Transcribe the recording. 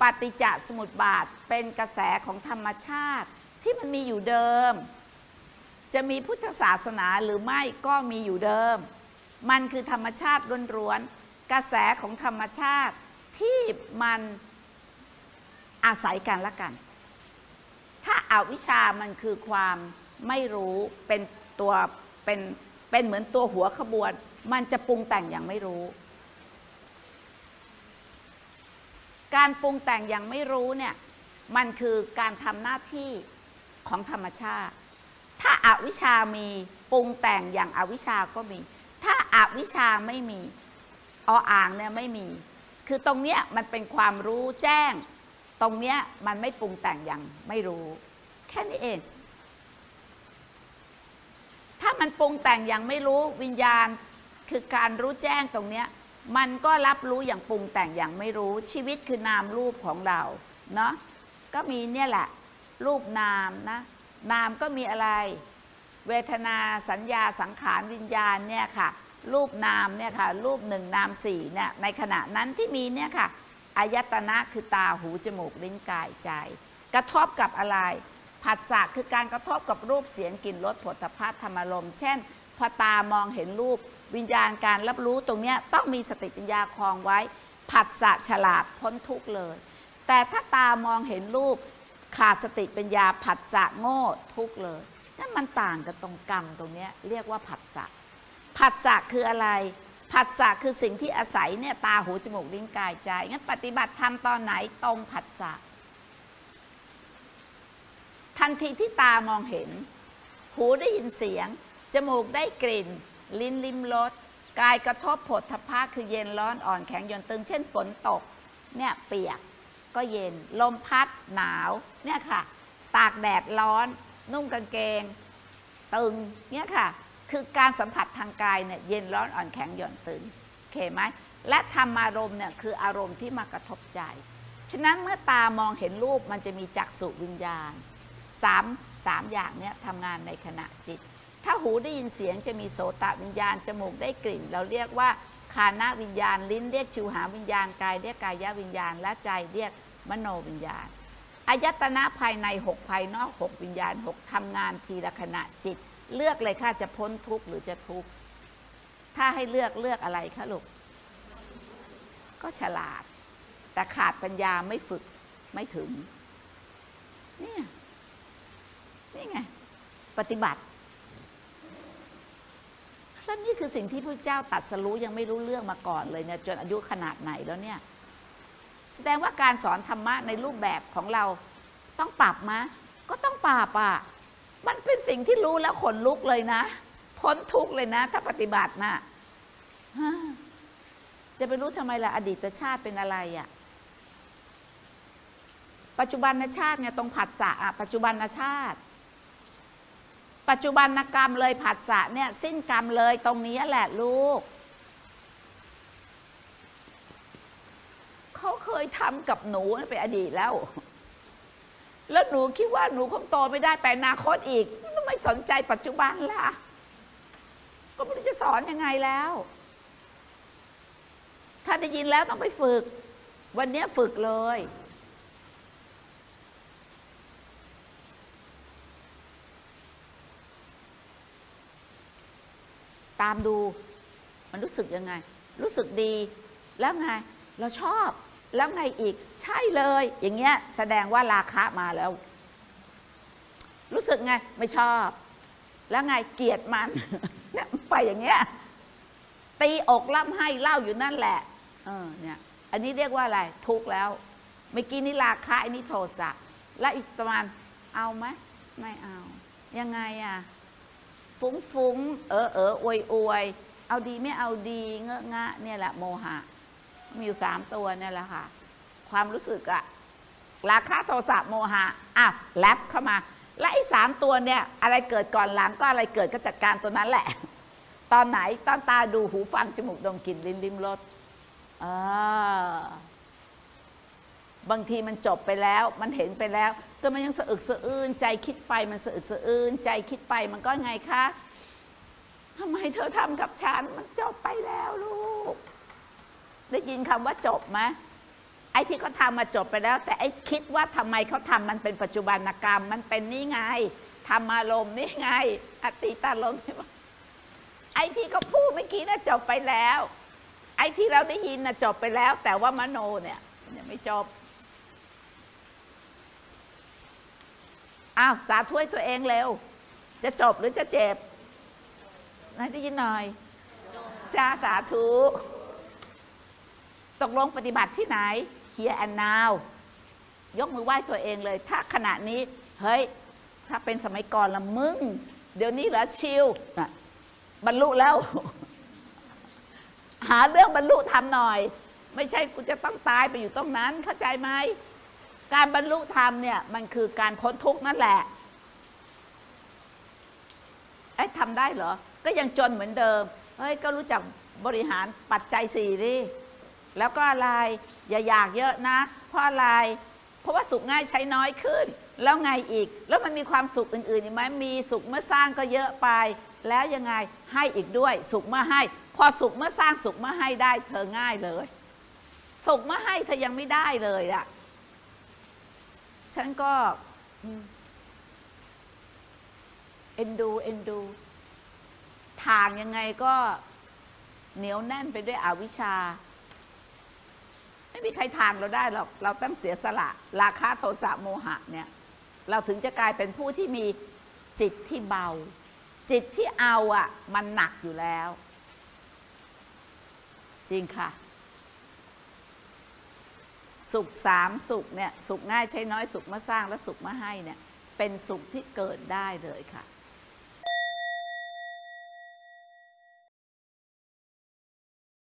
ปฏิจจสมุปบาทเป็นกระแสของธรรมชาติที่มันมีอยู่เดิม จะมีพุทธศาสนาหรือไม่ก็มีอยู่เดิม มันคือธรรมชาติล้วนๆกระแสของธรรมชาติที่มันอาศัยกันละกัน ถ้าอาวิชามันคือความไม่รู้เป็นตัวเป็นเป็นเหมือนตัวหัวขบวน มันจะปรุงแต่งอย่างไม่รู้ การปรุงแต่งอย่างไม่รู้เนี่ยมันคือการทำหน้าที่ของธรรมชาติ ถ้าอาวิชามีปรุงแต่งอย่างอาวิชาก็มี ถ้าอาวิชาไม่มีออ่างเนี่ยไม่มี คือตรงเนี้ยมันเป็นความรู้แจ้ง ตรงเนี้ยมันไม่ปรุงแต่งอย่างไม่รู้ แค่นี้เอง ถ้ามันปรุงแต่งอย่างไม่รู้วิญญาณคือการรู้แจ้งตรงเนี้ย มันก็รับรู้อย่างปรุงแต่งอย่างไม่รู้ชีวิตคือนามรูปของเราเนาะก็มีเนี่ยแหละ รูปนามนะนามก็มีอะไร เวทนาสัญญาสังขารวิญญาณเนี่ยค่ะรูปนามเนี่ยค่ะรูปหนึ่งนามสี่เนี่ยในขณะนั้นที่มีเนี่ยค่ะอายตนะคือตาหูจมูกลิ้นกายใจ กระทบกับอะไร ผัสสะคือการกระทบกับรูปเสียงกลิ่นรสผลตภัณฑ์ธรรมารมเช่น พอตามองเห็นรูปวิญญาณการรับรู้ตรงเนี้ยต้องมีสติปัญญาคลองไว้ ผัสสะฉลาดพ้นทุกเลย แต่ถ้าตามองเห็นรูปขาดสติปัญญาผัสสะโง่ทุกเลยนั่นมันต่างกับตรงกรรมตรงเนี้ยเรียกว่าผัสสะผัสสะคืออะไรผัสสะคือสิ่งที่อาศัยเนี่ยตาหูจมูกลิ้นกายใจงั้นปฏิบัติธรรมตอนไหนตรงผัสสะทันทีที่ตามองเห็น หูได้ยินเสียง จมูกได้กลิ่น ลิ้นลิ้มรสกายกระทบผลทพะคือเย็นร้อนอ่อนแข็งหย่อนตึง เช่นฝนตกเนี่ยเปียกก็เย็น ลมพัดหนาวเนี่ยค่ะ ตากแดดร้อน นุ่งกางเกง ตึงเนี่ยค่ะ คือการสัมผัสทางกายเนี่ยเย็นร้อนอ่อนแข็งหย่อนตึงโอเคไหมและธรรมารมณ์เนี่ยคืออารมณ์ที่มากระทบใจ ฉะนั้นเมื่อตามองเห็นรูปมันจะมีจักษุวิญญาณสามสามอย่างเนี้ยทำงานในขณะจิต ถ้าหูได้ยินเสียงจะมีโสตวิญญาณ จมูกได้กลิ่น เราเรียกว่าคานาวิญญาณ ลิ้นเรียกชิวหาวิญญาณ กายเรียกกายวิญญาณ และใจเรียกมโนวิญญาณ อายตนะภายในหกภายนอกหกวิญญาณหกทำงานทีละขณะจิต เลือกเลยค่ะจะพ้นทุกข์หรือจะทุกข์ ถ้าให้เลือกเลือกอะไรคะลูก ก็ฉลาด แต่ขาดปัญญาไม่ฝึกไม่ถึง เนี่ย นี่ไง ปฏิบัติ นี่คือสิ่งที่พระเจ้าตัดสรู้ยังไม่รู้เรื่องมาก่อนเลยเนี่ยจนอายุขนาดไหนแล้วเนี่ยแสดงว่าการสอนธรรมะในรูปแบบของเราต้องปรับมะก็ต้องปรับอะมันเป็นสิ่งที่รู้แล้วขนลุกเลยนะ พ้นทุกเลยนะ ถ้าปฏิบัตินะฮะจะไปรู้ทำไมล่ะอดีตชาติเป็นอะไรอะปัจจุบันชาติไงตรงผัสสะอะปัจจุบันชาติ ปัจจุบันกรรมเลยผัสสะเนี่ยสิ้นกรรมเลยตรงนี้แหละลูกเขาเคยทำกับหนูเป็นอดีตแล้ว แล้วหนูคิดว่าหนูคงโตไม่ได้ไปอนาคตอีกทำไมสนใจปัจจุบันล่ะ ก็ไม่รู้จะสอนยังไงแล้ว ถ้าได้ยินแล้วต้องไปฝึก วันนี้ฝึกเลย ตามดู มันรู้สึกยังไง รู้สึกดี แล้วไงเราชอบ แล้วไงอีก ใช่เลย อย่างเงี้ย แสดงว่าราคะมาแล้ว รู้สึกไง ไม่ชอบ แล้วไงเกลียดมันเนี่ยไปอย่างเงี้ยตีอกล่ำให้เล่าอยู่นั่นแหละ เออเนี่ย อันนี้เรียกว่าอะไร ทุกข์แล้ว เมื่อกี้นี่ราคะอันนี้โทสะ และอีกประมาณเอาไหมไม่เอา ยังไงอะ ฟุ้งฟุ้งเออเอออวยอวยเอาดีไม่เอาดีเงอะงะเนี่ยแหละโมหะ มีอยู่สามตัวเนี่ยแหละค่ะ ความรู้สึกอะราคะโทสะโมหะอะแลบเข้ามา และไอ้สามตัวเนี่ยอะไรเกิดก่อนหลังก็อะไรเกิดก็จัดการตัวนั้นแหละ ตอนไหนตอนตาดูหูฟังจมูกดมกลิ่นลิ้นลิ้มรสอ่า บางทีมันจบไปแล้วมันเห็นไปแล้ว แต่มันยังสะอึกสะอื้นใจคิดไปมันสะอึกสะอื้นใจคิดไปมันก็ไงคะทำไมเธอทำกับฉันมันจบไปแล้วลูก ได้ยินคำว่าจบไหมไอ้ที่เขาทำมาจบไปแล้ว แต่ไอ้คิดว่าทำไมเขาทำมันเป็นปัจจุบันกรรม มันเป็นนี่ไงธรรมารมณ์นี่ไง อติตารมนี่ไอ้ที่เขาพูดเมื่อกี้น่ะจบไปแล้ว ไอ้ที่เราได้ยินน่ะจบไปแล้ว แต่ว่ามโนเนี่ยยังไม่จบ อ้าวสาธุให้ตัวเองเร็ว จะจบหรือจะเจ็บไหนได้ยินหน่อยจ้าสาธุ ตกลงปฏิบัติที่ไหน here and now ยกมือไหว้ตัวเองเลย ถ้าขณะนี้ เฮ้ย ถ้าเป็นสมัยก่อนละมึง เดี๋ยวนี้เหรอชิลบรรลุแล้ว หาเรื่องบรรลุทำหน่อย ไม่ใช่กูจะต้องตายไปอยู่ตรงนั้น เข้าใจไหม การบรรลุธรรมเนี่ยมันคือการพ้นทุกข์นั่นแหละเอ๊ะทำได้เหรอ ก็ยังจนเหมือนเดิม เฮ้ย ก็รู้จักบริหารปัจจัยสี่ดิ แล้วก็อะไร อย่าอยากเยอะนะ เพราะอะไร เพราะว่าสุขง่ายใช้น้อยขึ้น แล้วไงอีก แล้วมันมีความสุขอื่นๆอีกไหมมีสุขเมื่อสร้างก็เยอะไป แล้วยังไงให้อีกด้วย สุขเมื่อให้ พอสุขเมื่อสร้างสุขเมื่อให้ได้ เธอง่ายเลย สุขเมื่อให้เธอยังไม่ได้เลยอะ ฉันก็เอ็นดูเอ็นดูทางยังไงก็เหนียวแน่นไปด้วยอวิชชา ไม่มีใครทางเราได้หรอก เราต้องเสียสละ ราคะโทสะโมหะเนี่ย เราถึงจะกลายเป็นผู้ที่มีจิตที่เบา จิตที่เอาอะ มันหนักอยู่แล้ว จริงค่ะ สุขสามสุขเนี่ยสุขง่ายใช้น้อยสุขมาสร้างและสุขมาให้เนี่ยเป็นสุขที่เกิดได้เลยค่ะ